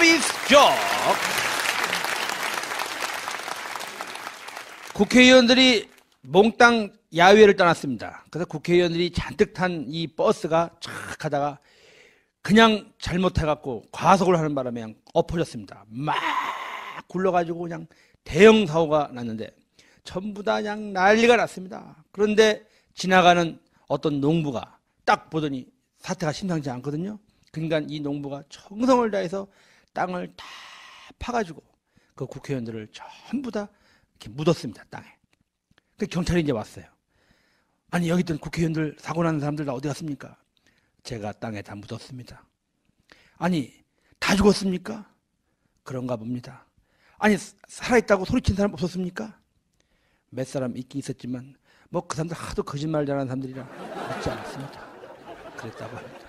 서비스 쪽 국회의원들이 몽땅 야외를 떠났습니다. 그래서 국회의원들이 잔뜩 탄 이 버스가 촥 하다가 그냥 잘못해갖고 과속을 하는 바람에 그냥 엎어졌습니다. 막 굴러가지고 그냥 대형 사고가 났는데 전부 다 그냥 난리가 났습니다. 그런데 지나가는 어떤 농부가 딱 보더니 사태가 심상치 않거든요. 그러니까 이 농부가 정성을 다해서 땅을 다 파가지고 그 국회의원들을 전부 다 이렇게 묻었습니다. 땅에. 그 경찰이 이제 왔어요. 아니 여기 있던 국회의원들 사고 난 사람들 다 어디 갔습니까? 제가 땅에 다 묻었습니다. 아니 다 죽었습니까? 그런가 봅니다. 아니 살아있다고 소리친 사람 없었습니까? 몇 사람 있긴 있었지만 뭐 그 사람들 하도 거짓말 잘하는 사람들이라 믿지 않았습니다. 그랬다고 합니다.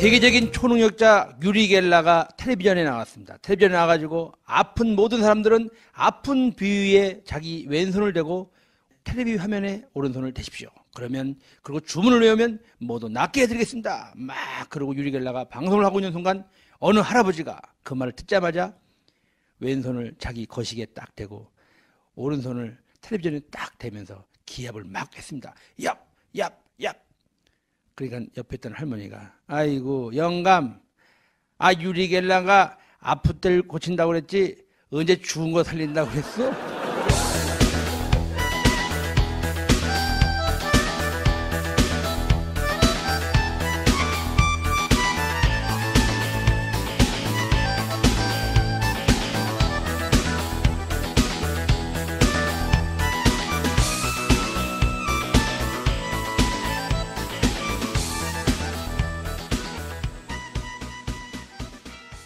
세계적인 초능력자 유리 겔라가 텔레비전에 나왔습니다. 텔레비전에 나와가지고 아픈 모든 사람들은 아픈 부위에 자기 왼손을 대고 텔레비 화면에 오른손을 대십시오. 그러면 그리고 주문을 외우면 모두 낫게 해드리겠습니다. 막 그러고 유리 겔라가 방송을 하고 있는 순간 어느 할아버지가 그 말을 듣자마자 왼손을 자기 거시기에 딱 대고 오른손을 텔레비전에 딱 대면서 기합을 막 했습니다. 얍, 얍, 얍. 그러니까 옆에 있던 할머니가 아이고 영감 아 유리겔라가 때를 고친다고 그랬지 언제 죽은 거 살린다고 그랬어?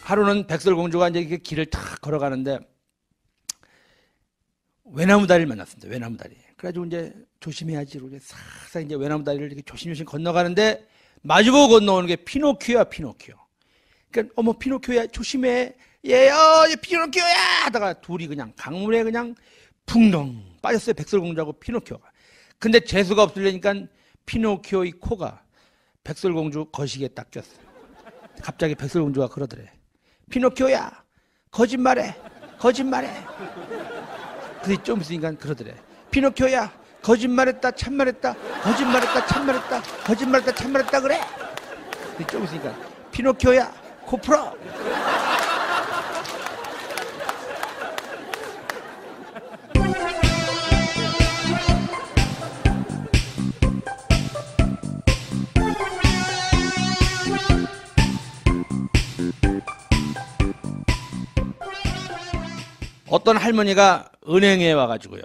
하루는 백설공주가 이제 이렇게 길을 탁 걸어가는데 외나무 다리를 만났습니다. 외나무 다리. 그래가지고 이제 조심해야지. 이렇게 싹싹 이제 외나무 다리를 이렇게 조심조심 건너가는데 마주보고 건너오는 게 피노키오야, 피노키오. 그러니까 어머 피노키오야 조심해. 얘야, 얘 피노키오야 하다가 둘이 그냥 강물에 그냥 붕덩 빠졌어요. 백설공주하고 피노키오가. 근데 재수가 없으려니까 피노키오의 코가 백설공주 거시기에 딱 꼈어요. 갑자기 백설공주가 그러더래. 피노키오야 거짓말해 거짓말해. 그게 좀 있으니까 그러더래. 피노키오야 거짓말했다 참말했다 거짓말했다 참말했다 거짓말했다 참말했다 그래? 그게 좀 있으니까 피노키오야 코프로 어떤 할머니가 은행에 와가지고요.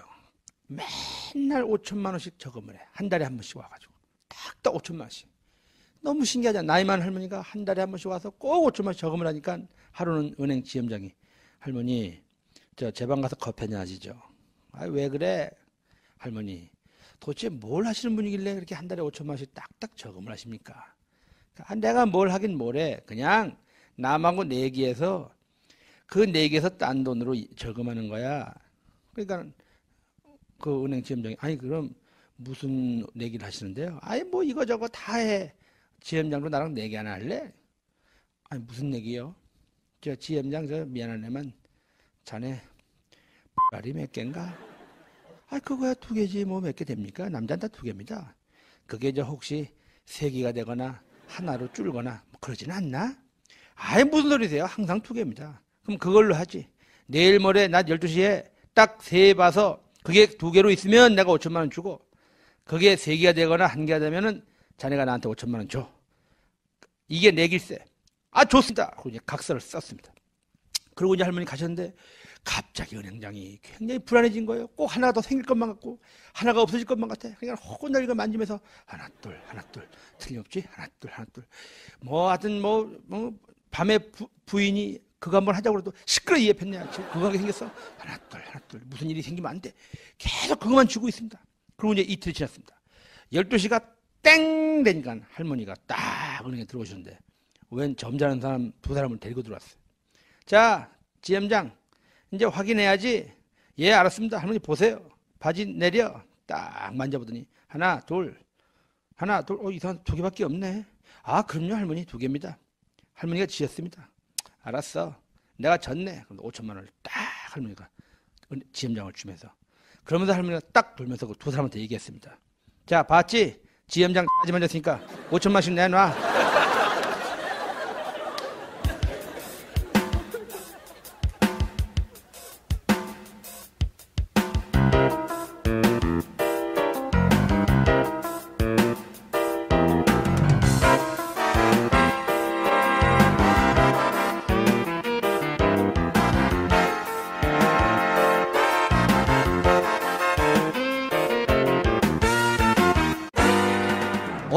맨날 5천만 원씩 저금을 해. 한 달에 한 번씩 와가지고. 딱딱 5천만 원씩. 너무 신기하잖아. 나이 많은 할머니가 한 달에 한 번씩 와서 꼭 5천만 원씩 저금을 하니까 하루는 은행 지점장이 할머니, 저 제 방 가서 커피 한잔 하시죠. 아, 왜 그래? 할머니, 도대체 뭘 하시는 분이길래 그렇게 한 달에 5천만 원씩 딱딱 저금을 하십니까? 아, 내가 뭘 하긴 뭐래. 그냥 남하고 내기해서 그 내기에서 딴 돈으로 저금하는 거야. 그러니까 그 은행 지점장이 아니 그럼 무슨 내기를 하시는데요? 아니 뭐 이거저거 다 해. 지점장도 나랑 내기 하나 할래? 아니 무슨 내기요? 저 지점장 저 미안하네만 자네 발이 몇 개인가? 아 그거야 두 개지 뭐 몇 개 됩니까? 남자는 다 두 개입니다. 그게 저 혹시 세 개가 되거나 하나로 줄거나 뭐 그러지는 않나? 아예 무슨 소리세요? 항상 두 개입니다. 그럼 그걸로 하지. 내일 모레 낮 12시에 딱 세 봐서 그게 두 개로 있으면 내가 5천만 원 주고 그게 세 개가 되거나 한 개가 되면은 자네가 나한테 5천만 원 줘. 이게 내 길세. 아 좋습니다. 그리고 이제 각서를 썼습니다. 그리고 이제 할머니 가셨는데 갑자기 은행장이 굉장히 불안해진 거예요. 꼭 하나가 더 생길 것만 같고 하나가 없어질 것만 같아. 그러니까 혼자 이거 만지면서 하나 둘 하나 둘 틀림없지 하나 둘 하나 둘뭐 하여튼 뭐, 뭐 밤에 부, 부인이 그거 한번 하자고 그래도 시끄러 이해 폈네. 지금 그거 하게 생겼어. 하나 둘 하나 둘 무슨 일이 생기면 안 돼. 계속 그것만 주고 있습니다. 그리고 이제 이틀이 지났습니다. 12시가 땡 되니까 할머니가 딱 은행에 들어오셨는데 웬 점잖은 사람 두 사람을 데리고 들어왔어요. 자, 지점장 이제 확인해야지. 예, 알았습니다. 할머니 보세요. 바지 내려. 딱 만져보더니 하나, 둘, 하나, 둘, 어, 이상 두 개밖에 없네. 아, 그럼요, 할머니 두 개입니다. 할머니가 지었습니다. 알았어. 내가 졌네. 그럼 5천만 원을 딱 할머니가 지점장을 주면서 그러면서 할머니가 딱 돌면서 그 두 사람한테 얘기했습니다. 자, 봤지? 지점장 까지 만 졌으니까 5천만씩 내놔.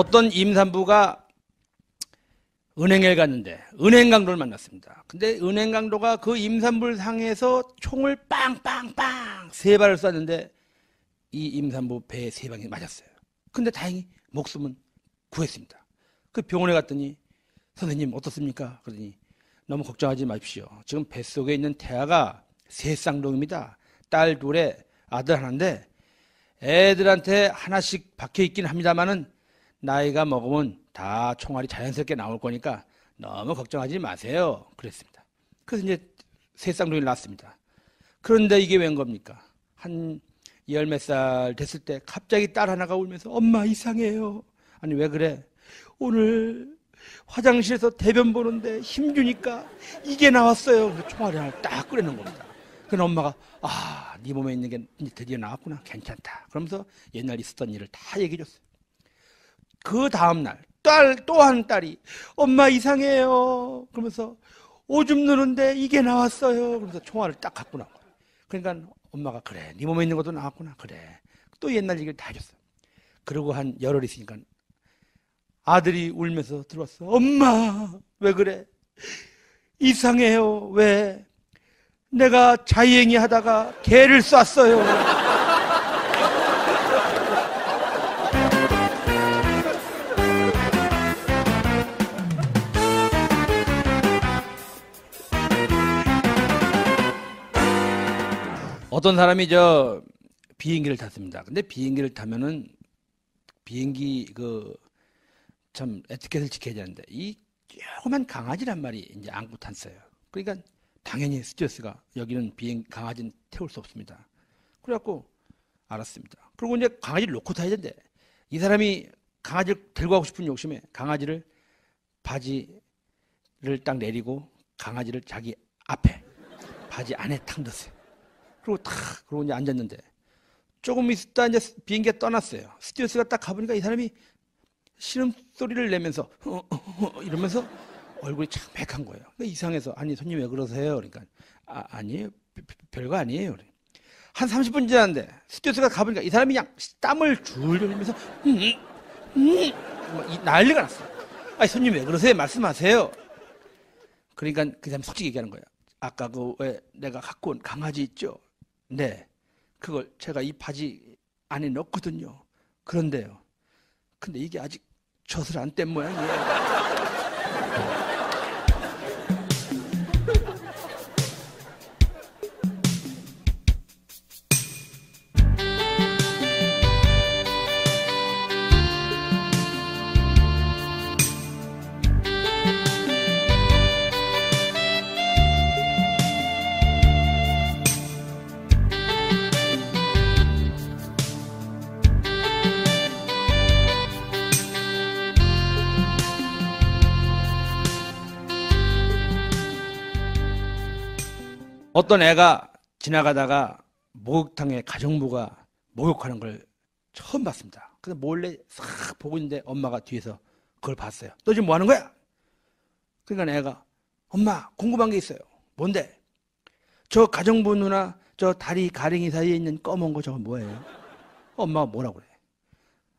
어떤 임산부가 은행에 갔는데 은행 강도를 만났습니다. 근데 은행 강도가 그 임산부를 상해서 총을 빵빵빵 세 발을 쐈는데 이 임산부 배에 세 방이 맞았어요. 근데 다행히 목숨은 구했습니다. 그 병원에 갔더니 선생님 어떻습니까? 그러더니 너무 걱정하지 마십시오. 지금 뱃속에 있는 태아가 세 쌍둥이입니다. 딸 둘에 아들 하나인데 애들한테 하나씩 박혀 있긴 합니다만은 나이가 먹으면 다 총알이 자연스럽게 나올 거니까 너무 걱정하지 마세요. 그랬습니다. 그래서 이제 세 쌍둥이를 낳았습니다. 그런데 이게 웬 겁니까? 한 열 몇 살 됐을 때 갑자기 딸 하나가 울면서 엄마 이상해요. 아니 왜 그래? 오늘 화장실에서 대변 보는데 힘주니까 이게 나왔어요. 그래서 총알이 하나 딱 꺼내는 겁니다. 그럼 엄마가 아, 네 몸에 있는 게 드디어 나왔구나. 괜찮다. 그러면서 옛날 있었던 일을 다 얘기해 줬어요. 그 다음날 딸 또 한 딸이 엄마 이상해요. 그러면서 오줌 누는데 이게 나왔어요. 그러면서 총알을 딱 갖고 나온 거예요 그러니까 엄마가 그래 네 몸에 있는 것도 나왔구나. 그래. 또 옛날 얘기를 다 해줬어요 그러고 한 열흘 있으니까 아들이 울면서 들어왔어. 엄마 왜 그래? 이상해요. 왜? 내가 자이행위 하다가 개를 쐈어요 어떤 사람이 저 비행기를 탔습니다. 근데 비행기를 타면은 비행기 그 참 에티켓을 지켜야 되는데 이 조그만 강아지란 말이 이제 안고 탔어요. 그러니까 당연히 스튜어스가 여기는 비행 강아지는 태울 수 없습니다. 그래갖고 알았습니다. 그리고 이제 강아지를 놓고 타야 되는데 이 사람이 강아지를 들고 가고 싶은 욕심에 강아지를 바지를 딱 내리고 강아지를 자기 앞에 바지 안에 탁 넣었어요. 그리고 탁 그러고 이제 앉았는데 조금 있다 이제 비행기가 떠났어요. 스튜어디스가 딱 가보니까 이 사람이 신음 소리를 내면서 어, 어, 어, 이러면서 얼굴이 창백한 거예요. 그러니까 이상해서 아니 손님 왜 그러세요? 그러니까 아, 아니에요 별거 아니에요. 한 30분 지났는데 스튜어디스가 가보니까 이 사람이 그냥 땀을 줄줄 흘리면서 음, 음, 음, 난리가 났어요. 아니 손님 왜 그러세요? 말씀하세요. 그러니까 그 사람 솔직히 얘기하는 거예요. 아까 그 왜 내가 갖고 온 강아지 있죠? 네. 그걸 제가 이 바지 안에 넣거든요. 그런데요. 근데 이게 아직 젖을 안 뗀 모양이에요. 어떤 애가 지나가다가 목욕탕에 가정부가 목욕하는 걸 처음 봤습니다. 그래서 몰래 싹 보고 있는데 엄마가 뒤에서 그걸 봤어요. 너 지금 뭐 하는 거야? 그러니까 애가 엄마 궁금한 게 있어요. 뭔데? 저 가정부 누나 저 다리 가랭이 사이에 있는 검은 거 저거 뭐예요? 엄마가 뭐라고 그래?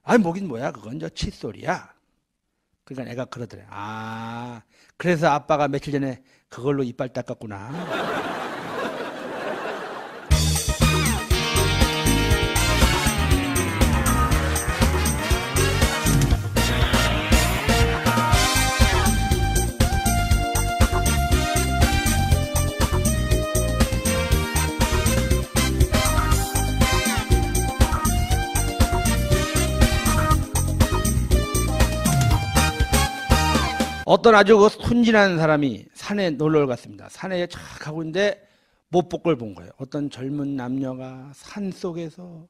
아니 뭐긴 뭐야 그건 저 칫솔이야. 그러니까 애가 그러더래. 아 그래서 아빠가 며칠 전에 그걸로 이빨 닦았구나. 어떤 아주 그 순진한 사람이 산에 놀러 갔습니다. 산에 착 가고 있는데 못볼걸본 거예요. 어떤 젊은 남녀가 산 속에서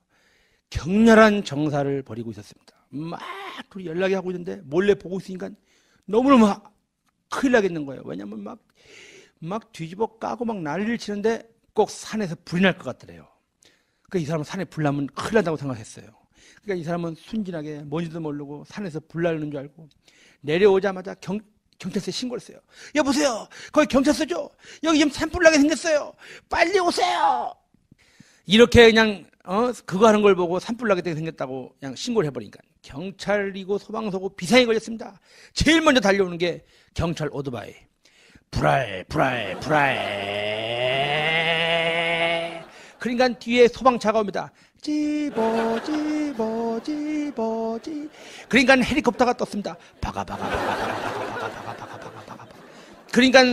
격렬한 정사를 벌이고 있었습니다. 막 둘이 연락이 하고 있는데 몰래 보고 있으니까 너무너무 큰일 나겠는 거예요. 왜냐면 막, 막 뒤집어 까고 막 난리를 치는데 꼭 산에서 불이 날 것 같더래요. 그러니까 이 사람은 산에 불 나면 큰일 난다고 생각했어요. 그러니까 이 사람은 순진하게 뭔지도 모르고 산에서 불 나는 줄 알고 내려오자마자 경, 경찰서에 신고를 했어요. 여보세요. 거기 경찰서죠? 여기 지금 산불 나게 생겼어요. 빨리 오세요. 이렇게 그냥 어 그거 하는 걸 보고 산불 나게 생겼다고 그냥 신고를 해버리니까 경찰이고 소방서고 비상이 걸렸습니다. 제일 먼저 달려오는 게 경찰 오토바이. 불알 불알 불알. 그러니까 뒤에 소방차가 옵니다. 집어 집 어 집어 집. 그러니까 헬리콥터가 떴습니다. 바가 바가 바가 바가 바가 바가 바가 바가 바가 바가. 그러니까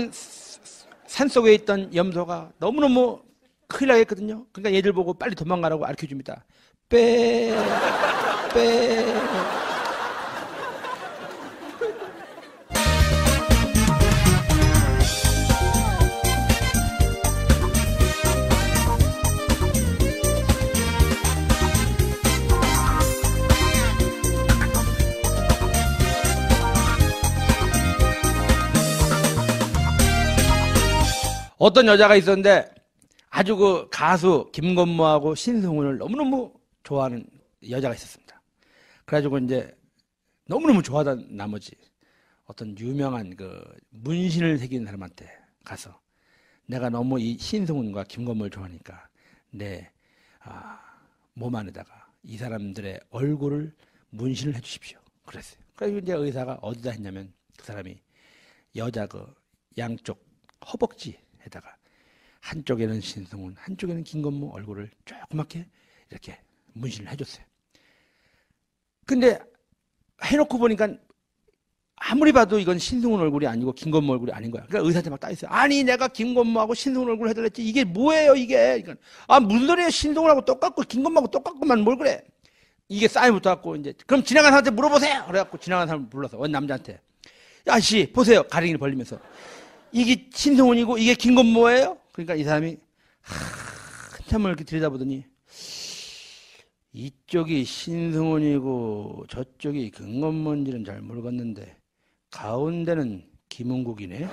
산 속에 있던 염소가 너무너무 큰일 나겠거든요. 그러니까 얘들 보고 빨리 도망가라고 알려 줍니다. 빼 빼. 어떤 여자가 있었는데 아주 그 가수 김건모하고 신승훈을 너무너무 좋아하는 여자가 있었습니다. 그래가지고 이제 너무너무 좋아하다 나머지 어떤 유명한 그 문신을 새긴 사람한테 가서 내가 너무 이 신승훈과 김건모를 좋아하니까 내 아, 몸 안에다가 이 사람들의 얼굴을 문신을 해주십시오. 그랬어요. 그래서 이제 의사가 어디다 했냐면 그 사람이 여자 그 양쪽 허벅지 에다가 한쪽에는 신승훈, 한쪽에는 김건모 얼굴을 조그맣게 이렇게 문신을 해줬어요. 근데 해놓고 보니까 아무리 봐도 이건 신승훈 얼굴이 아니고 김건모 얼굴이 아닌 거야. 그러니까 의사한테 막 따있어요. 아니 내가 김건모하고 신승훈 얼굴 해달랬지 이게 뭐예요 이게? 그러니까 아 무슨 소리야 신승훈하고 똑같고 김건모하고 똑같구만 뭘 그래? 이게 쌓이 붙어갖고 이제 그럼 지나간 사람한테 물어보세요. 그래갖고 지나간 사람 불러서 원 남자한테 야씨 보세요 가랭이를 벌리면서 이게 신성훈이고 이게 김건모예요? 그러니까 이 사람이 한참을 이렇게 들여다보더니 이쪽이 신승훈이고 저쪽이 김건모인지는 잘 모르겠는데 가운데는 김은국이네.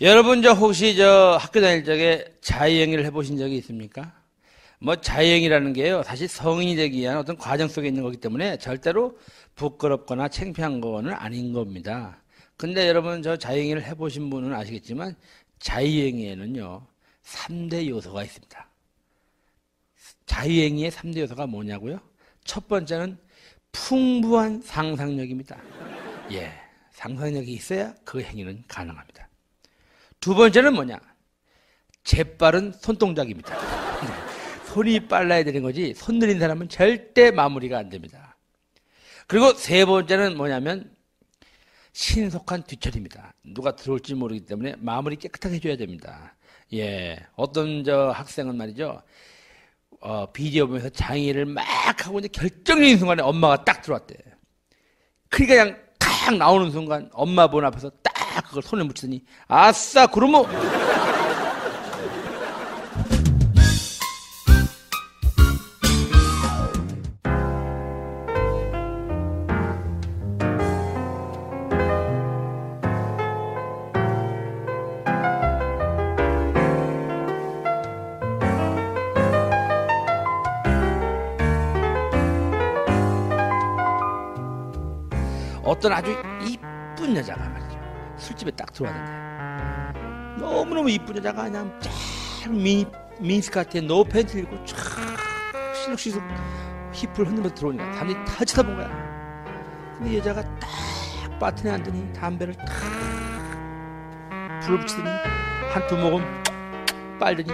여러분 저 혹시 저 학교 다닐 적에 자유행위를 해보신 적이 있습니까? 뭐 자유행위라는 게요 사실 성인이 되기 위한 어떤 과정 속에 있는 거기 때문에 절대로 부끄럽거나 창피한 거는 아닌 겁니다. 근데 여러분 저 자유행위를 해보신 분은 아시겠지만 자유행위에는요 3대 요소가 있습니다. 자유행위의 3대 요소가 뭐냐고요? 첫 번째는 풍부한 상상력입니다. 예, 상상력이 있어야 그 행위는 가능합니다. 두 번째는 뭐냐? 재빠른 손동작입니다. 손이 빨라야 되는 거지, 손 느린 사람은 절대 마무리가 안 됩니다. 그리고 세 번째는 뭐냐면, 신속한 뒤처리입니다. 누가 들어올지 모르기 때문에 마무리 깨끗하게 해줘야 됩니다. 예. 어떤 저 학생은 말이죠. 어, 비디오 보면서 장애를 막 하고 이제 결정적인 순간에 엄마가 딱 들어왔대. 그러니까 그냥 탁 나오는 순간 엄마 본 앞에서 딱 그걸 손에 묻히더니 아싸 그러면 집에 딱 들어왔는데 너무너무 이쁜 여자가 그냥 쫙 미니 미니스커트에 no 팬티 입고 쫙 실룩실룩 힙을 흔들면서 들어오니까 사람들이 다 쳐다본 거야. 근데 여자가 딱 바트에 앉더니 담배를 탁 불을 붙이더니 한 두 모금 빨더니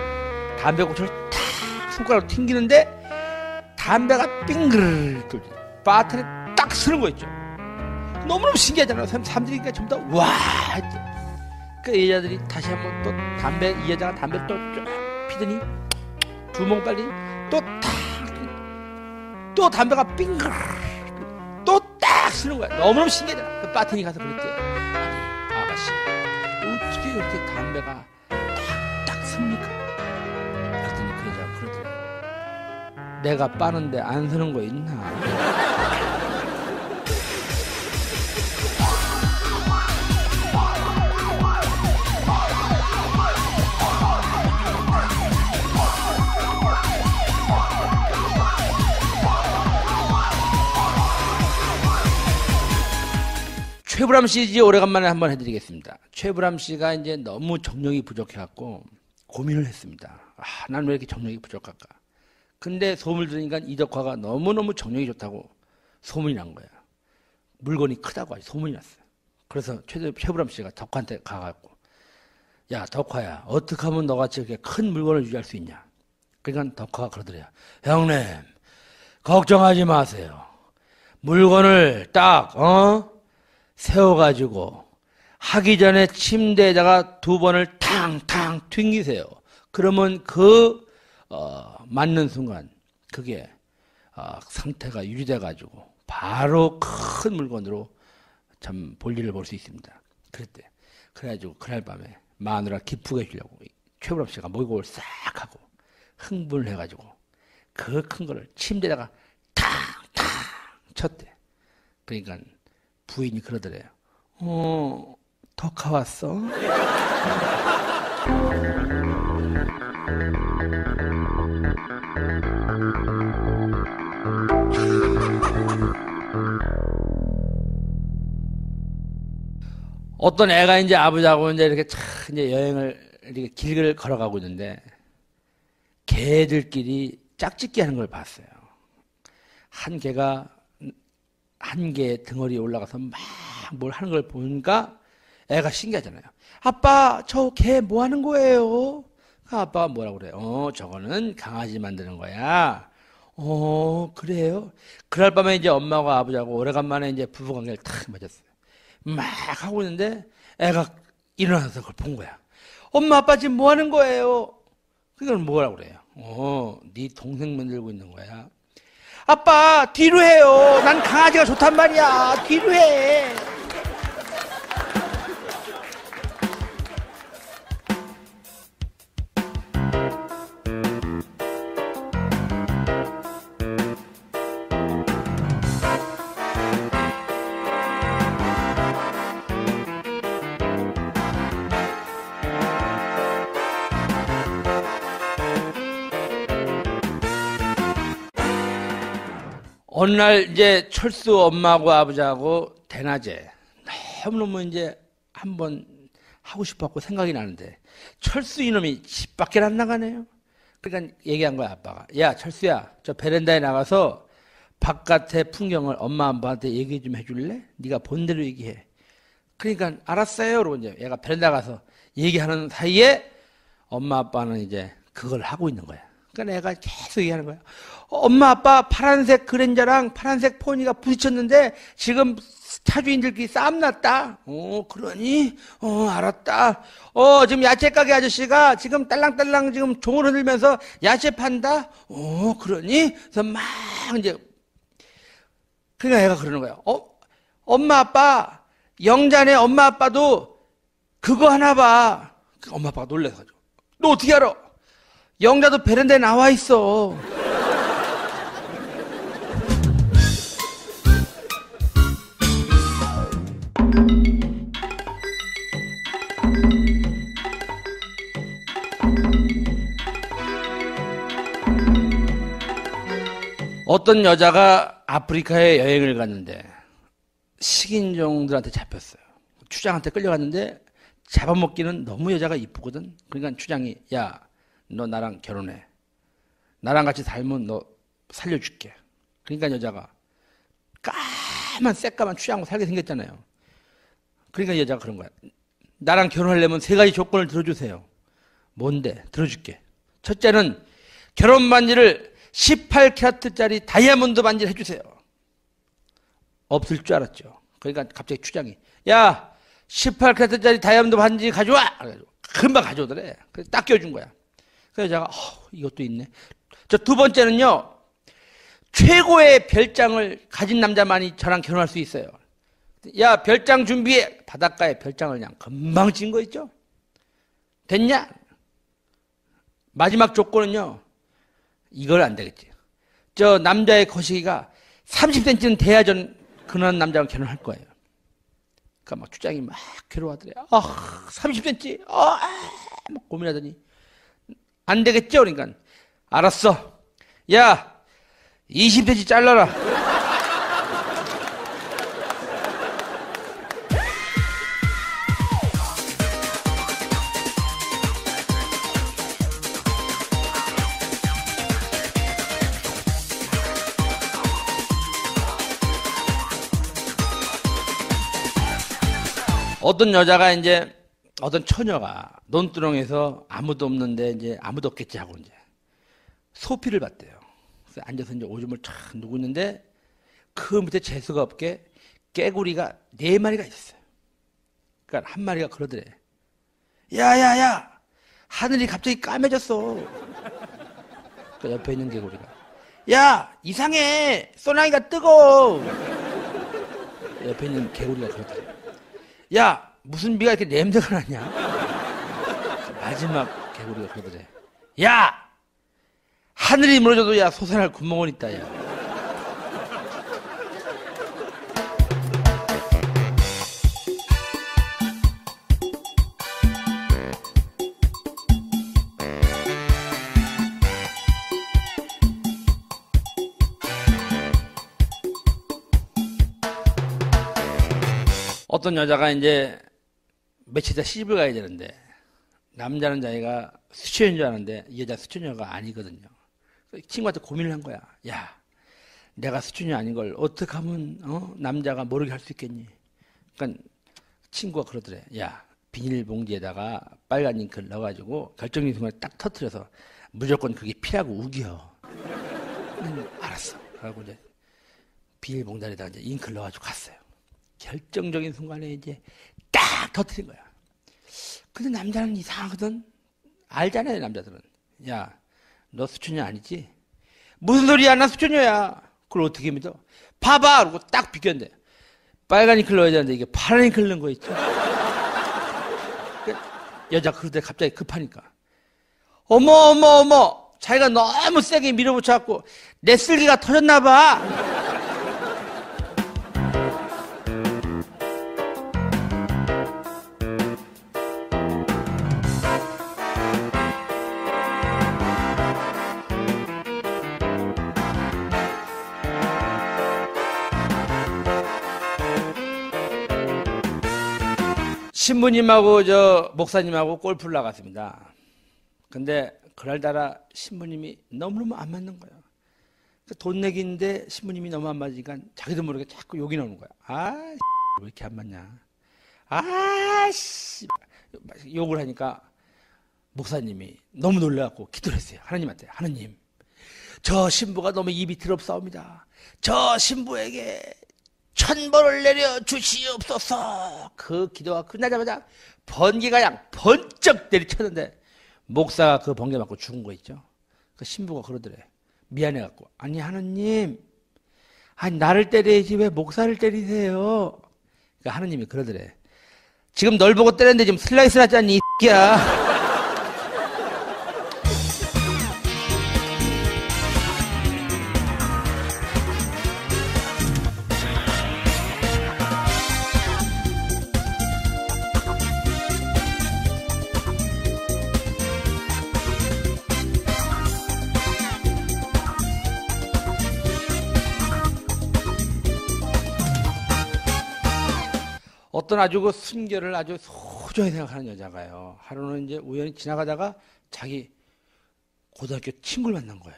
담배 꽁초를 탁 손가락으로 튕기는데 담배가 빙글 돌지 바트에 딱 서는 거 있죠. 너무너무 신기하잖아요. 사람들이 그러니까 전부 다 와! 그 여자들이 다시 한번 또 담배 이 여자가 담배를 또쭉 피더니 두멍 빨리 또 탁 또 담배가 빙글 또딱 쓰는 거야. 너무너무 신기하잖아. 그 바텐이 가서 그랬대. 아니 아가씨 어떻게 이렇게 담배가 딱 딱 씁니까? 그랬더니 그 여자가 그러더래. 내가 빠는데 안 서는 거 있나? 최불암 씨 이제 오래간만에 한번 해드리겠습니다. 최불암 씨가 이제 너무 정력이 부족해갖고 고민을 했습니다. 아, 난 왜 이렇게 정력이 부족할까? 근데 소문을 들으니까 이덕화가 너무너무 정력이 좋다고 소문이 난 거야. 물건이 크다고 아주 소문이 났어요. 그래서 최, 최불암 씨가 덕화한테 가갖고 야 덕화야 어떻게 하면 너같이 이렇게 큰 물건을 유지할 수 있냐? 그러니까 덕화가 그러더래요. 형님 걱정하지 마세요. 물건을 딱 어? 세워가지고 하기 전에 침대에다가 두 번을 탕탕 튕기세요. 그러면 그 어, 맞는 순간 그게 어, 상태가 유지돼가지고 바로 큰 물건으로 참 볼일을 볼 수 있습니다. 그랬대. 그래가지고 그날 밤에 마누라 기쁘게 해주려고 최불암 씨가 목욕을 싹 하고 흥분을 해가지고 그 큰 거를 침대에다가 탕탕 쳤대. 그러니까 부인이 그러더래요. 어, 덕화 왔어? 어떤 애가 이제 아버지하고 이제 이렇게 참 이제 여행을 이렇게 길을 걸어가고 있는데 개들끼리 짝짓기 하는 걸 봤어요. 한 개가 한 개 덩어리에 올라가서 막 뭘 하는 걸 보니까 애가 신기하잖아요. 아빠, 저 개 뭐 하는 거예요? 그 아빠가 뭐라고 그래요? 어, 저거는 강아지 만드는 거야. 어, 그래요? 그날 밤에 이제 엄마하고 아버지하고 오래간만에 이제 부부 관계를 탁 맞았어요. 막 하고 있는데 애가 일어나서 그걸 본 거야. 엄마, 아빠 지금 뭐 하는 거예요? 그건 뭐라고 그래요? 어, 네 동생 만들고 있는 거야. 아빠, 뒤로 해요. 난 강아지가 좋단 말이야. 뒤로 해. 어느 날 이제 철수 엄마하고 아버지하고 대낮에 너무너무 이제 한번 하고 싶었고 생각이 나는데 철수 이놈이 집 밖에 안 나가네요. 그러니까 얘기한 거야 아빠가. 야 철수야 저 베란다에 나가서 바깥의 풍경을 엄마 아빠한테 얘기 좀 해줄래? 네가 본 대로 얘기해. 그러니까 알았어요. 그러고 이제 얘가 베란다 가서 얘기하는 사이에 엄마 아빠는 이제 그걸 하고 있는 거야. 그러니까 내가 계속 얘기하는 거야. 엄마 아빠 파란색 그랜저랑 파란색 포니가 부딪혔는데 지금 차주인들끼리 싸움 났다. 어 그러니? 어 알았다. 어 지금 야채 가게 아저씨가 지금 딸랑딸랑 지금 종을 흔들면서 야채 판다. 어 그러니? 그래서 막 이제 그러니까 애가 그러는 거야. 어 엄마 아빠 영자네 엄마 아빠도 그거 하나 봐. 엄마 아빠가 놀래가지고 너 어떻게 알아? 영자도 베란다에 나와 있어. 어떤 여자가 아프리카에 여행을 갔는데 식인종들한테 잡혔어요. 추장한테 끌려갔는데 잡아먹기는 너무 여자가 이쁘거든. 그러니까 추장이 야 너 나랑 결혼해. 나랑 같이 살면 너 살려줄게. 그러니까 여자가 까만 새까만 추장하고 살게 생겼잖아요. 그러니까 여자가 그런 거야. 나랑 결혼하려면 세 가지 조건을 들어주세요. 뭔데? 들어줄게. 첫째는 결혼 반지를 18캐러트짜리 다이아몬드 반지를 해주세요. 없을 줄 알았죠. 그러니까 갑자기 추장이 야 18캐러트짜리 다이아몬드 반지 가져와. 금방 가져오더래. 딱 껴준 거야. 그래서 제가 어, 이것도 있네. 저 두 번째는요. 최고의 별장을 가진 남자만이 저랑 결혼할 수 있어요. 야 별장 준비해. 바닷가에 별장을 그냥 금방 진거 있죠. 됐냐? 마지막 조건은요. 이걸 안 되겠지. 저 남자의 거시기가 30cm는 돼야 전 그런 남자랑 결혼할 거예요. 그러니까 막 주장이 막 괴로워하더래. 아, 30cm. 아, 막 고민하더니 안 되겠죠? 그러니까 알았어. 야, 20cm 잘라라. 어떤 여자가 이제 어떤 처녀가 논두렁에서 아무도 없는데 이제 아무도 없겠지 하고 이제 소피를 봤대요. 그래서 앉아서 이제 오줌을 탁 누고 있는데 그 밑에 재수가 없게 깨구리가 네 마리가 있어요. 그러니까 한 마리가 그러더래. 야야야 하늘이 갑자기 까매졌어. 그 옆에 있는 개구리가 야 이상해 소나기가 뜨거. 옆에 있는 개구리가 그러더래. 야, 무슨 비가 이렇게 냄새가 나냐? 마지막 개구리가 그러더래. 야! 하늘이 무너져도 야, 솟아날 구멍은 있다, 야. 어떤 여자가 이제 며칠 있다 시집을 가야 되는데 남자는 자기가 수천인 줄 아는데 이 여자 수천녀가 아니거든요. 친구한테 고민을 한 거야. 야, 내가 수천녀 아닌 걸 어떻게 하면 어? 남자가 모르게 할 수 있겠니? 그러니까 친구가 그러더래. 야, 비닐봉지에다가 빨간 잉크를 넣어가지고 결정적인 순간에 딱 터트려서 무조건 그게 피라고 우겨. 음, 알았어. 그러고 이제 비닐봉다리에다가 이제 잉크를 넣어가지고 갔어요. 결정적인 순간에 이제 딱 터트린 거야. 근데 남자는 이상하거든. 알잖아요, 남자들은. 야, 너 수천녀 아니지? 무슨 소리야, 나 수천녀야. 그걸 어떻게 믿어? 봐봐! 그러고 딱 비켰는데. 빨간 잉크를 넣어야 되는데 이게 파란 잉크를 넣은 거 있죠? 그 여자 때 갑자기 급하니까. 어머, 어머, 어머! 자기가 너무 세게 밀어붙여갖고 내 쓸개가 터졌나 봐! 신부님하고 저 목사님하고 골프를 나갔습니다. 근데 그날따라 신부님이 너무너무 안 맞는 거예요. 그돈 내기인데 신부님이 너무 안 맞으니까 자기도 모르게 자꾸 욕이 나오는 거야. 아, 왜 이렇게 안 맞냐. 아, 씨. 욕을 하니까 목사님이 너무 놀라갖고 기도를 했어요. 하나님한테. 하나님, 저 신부가 너무 입이 더럽사옵니다. 저 신부에게 천벌을 내려 주시옵소서. 그 기도가 끝나자마자 번개가 양 번쩍 내리쳤는데 목사가 그 번개 맞고 죽은 거 있죠. 그 신부가 그러더래. 미안해갖고 아니 하느님, 아니 나를 때려야지 왜 목사를 때리세요? 그러니까 하느님이 그러더래. 지금 널 보고 때렸는데 지금 슬라이스 났잖니 이 새끼야. 어떤 아주 그 순결을 아주 소중히 생각하는 여자가요. 하루는 이제 우연히 지나가다가 자기 고등학교 친구를 만난 거예요.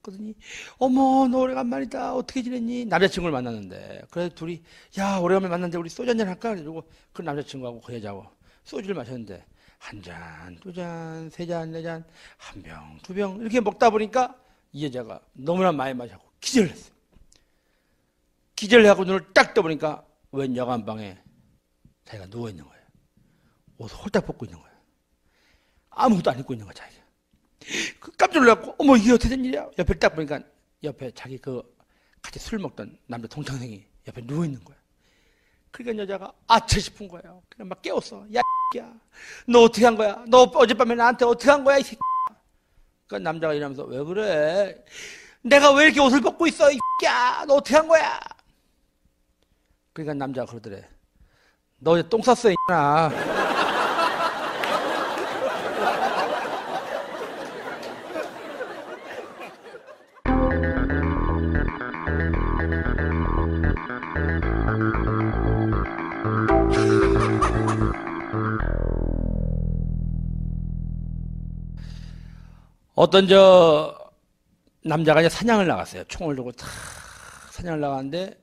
그러더니 어머 너 오래간만이다 어떻게 지냈니 남자친구를 만났는데 그래서 둘이 야 오래간만에 만났는데 우리 소주 한잔 할까 그래가지고 그 남자친구하고 그 여자하고 소주를 마셨는데 한 잔, 두 잔, 세 잔, 네 잔, 한 병, 두 병 이렇게 먹다 보니까 이 여자가 너무나 많이 마셔고 기절을 했어요. 기절을 하고 눈을 딱 떠보니까 웬 여간방에 자기가 누워 있는 거예요. 옷 홀딱 벗고 있는 거예요. 아무것도 안 입고 있는 거야 자기가. 그 깜짝 놀랐고 어머 이게 어떻게 된 일이야? 옆에 딱 보니까 옆에 자기 그 같이 술 먹던 남자 동창생이 옆에 누워 있는 거야. 그러니까 여자가 아차 싶은 거예요. 그냥 막 깨웠어. 야, 야, 너 어떻게 한 거야? 너 어젯밤에 나한테 어떻게 한 거야, 이 새끼. 그러니까 남자가 이러면서 왜 그래? 내가 왜 이렇게 옷을 벗고 있어, 이 새끼야? 너 어떻게 한 거야? 그러니까 남자가 그러더래. 너 어제 똥 쌌어, 이나. 어떤 저 남자가 이제 사냥을 나갔어요. 총을 들고 탁 사냥을 나갔는데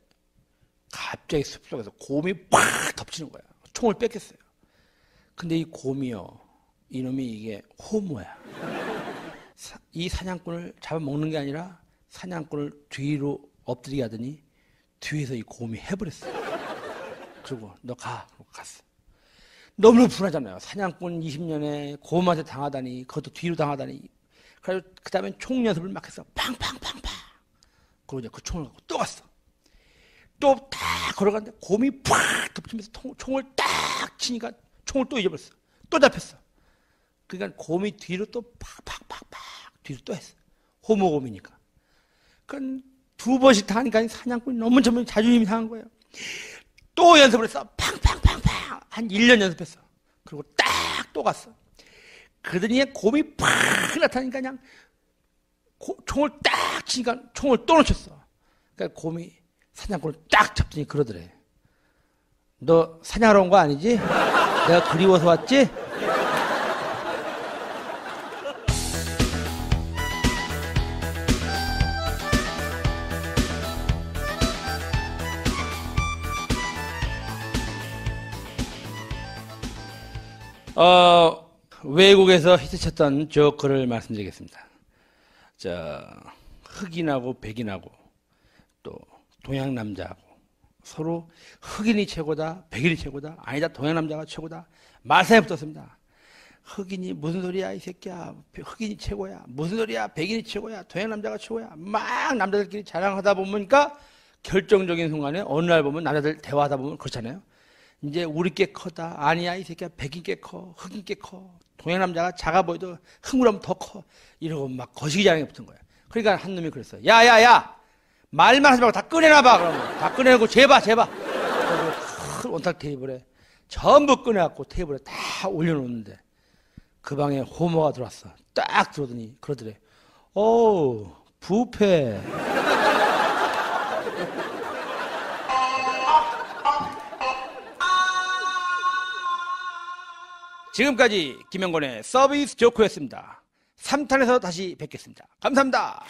갑자기 숲속에서 곰이 팍 덮치는 거야. 총을 뺏겼어요. 근데 이 곰이요, 이놈이 이게 호모야. 사, 이 사냥꾼을 잡아먹는 게 아니라 사냥꾼을 뒤로 엎드리게 하더니 뒤에서 이 곰이 해버렸어요. 그리고 너 가. 그러고 갔어. 너무 분하잖아요. 사냥꾼 20년에 곰한테 당하다니, 그것도 뒤로 당하다니. 그래서 그 다음에 총 연습을 막 했어. 팡팡팡팡. 그리고 이제 그 총을 갖고 또 갔어. 또 딱 걸어갔는데 곰이 팍 덮치면서 총 을 딱 치니까 총을 또 잊어버렸어. 또 잡혔어. 그러니까 곰이 뒤로 또 팍팍팍팍 뒤로 또 했어. 호모곰이니까. 그건 두 번씩 당하니까 사냥꾼이 너무 점점 자존심이 상한 거예요. 또 연습을 했어. 팡팡팡팡. 한 1년 연습했어. 그리고 딱 또 갔어. 그러더니 곰이 팍 나타나니까 그냥 고, 총을 딱 치니까 총을 또 놓쳤어. 그러니까 곰이 사냥꾼을 딱 잡더니 그러더래. 너 사냥하러 온 거 아니지? 내가 그리워서 왔지? 어, 외국에서 히트쳤던 저 글을 말씀드리겠습니다. 자, 흑인하고 백인하고 또 동양 남자하고 서로 흑인이 최고다, 백인이 최고다, 아니다, 동양 남자가 최고다. 말싸에 붙었습니다. 흑인이 무슨 소리야, 이 새끼야. 흑인이 최고야. 무슨 소리야, 백인이 최고야. 동양 남자가 최고야. 막 남자들끼리 자랑하다 보니까 결정적인 순간에 어느 날 보면 남자들 대화하다 보면 그렇잖아요. 이제 우리 께 커다. 아니야, 이 새끼야. 백인 께 커. 흑인 께 커. 동양 남자가 작아 보여도 흑물하면 더 커. 이러고 막 거시기 자랑에 붙은 거야. 그러니까 한 놈이 그랬어. 야, 야, 야! 말만 하지 말고 다 꺼내놔봐. 그러면. 다 꺼내고 재봐, 재봐. 큰 원탁 테이블에 전부 꺼내갖고 테이블에 다 올려놓는데 그 방에 호모가 들어왔어. 딱 들어오더니 그러더래. 오, 부패. 지금까지 김영권의 서비스 조커였습니다. 3탄에서 다시 뵙겠습니다. 감사합니다.